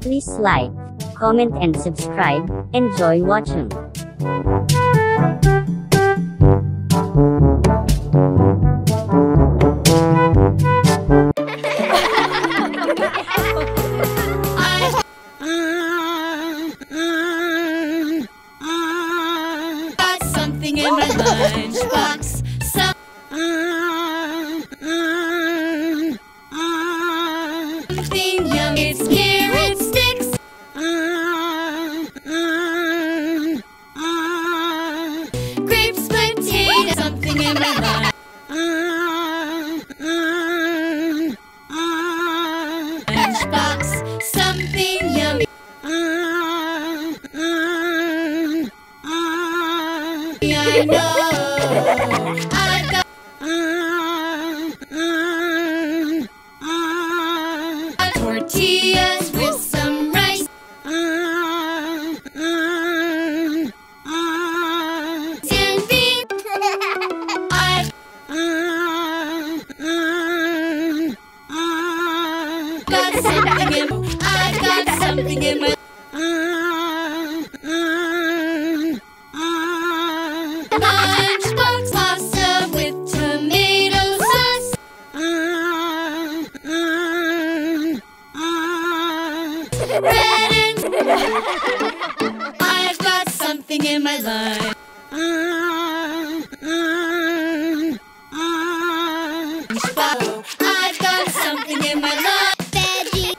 Please like, comment and subscribe. Enjoy watching. Got something in my lunchbox. It's carrot sticks. Grapes. Something in lunchbox. Something yummy. I know. Tortillas with some rice. I've got something in. I've got something in my. I've got something in my life. I've got something in my. Veggie.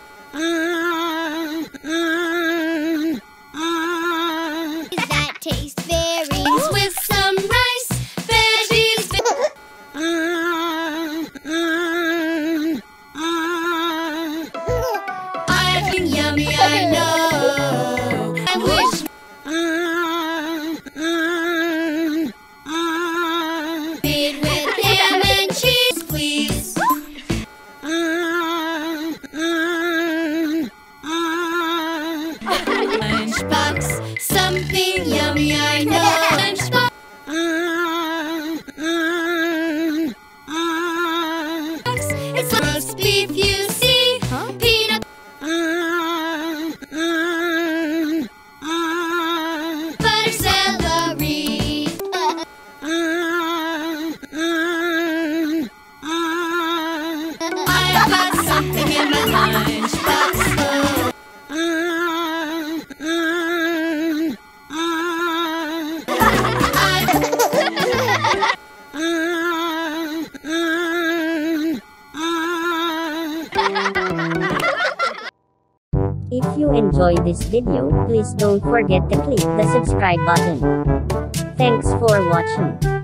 That tastes very with some rice. I've yummy, I know. Lunchbox, something yummy, I know. If you enjoy this video, please don't forget to click the subscribe button. Thanks for watching.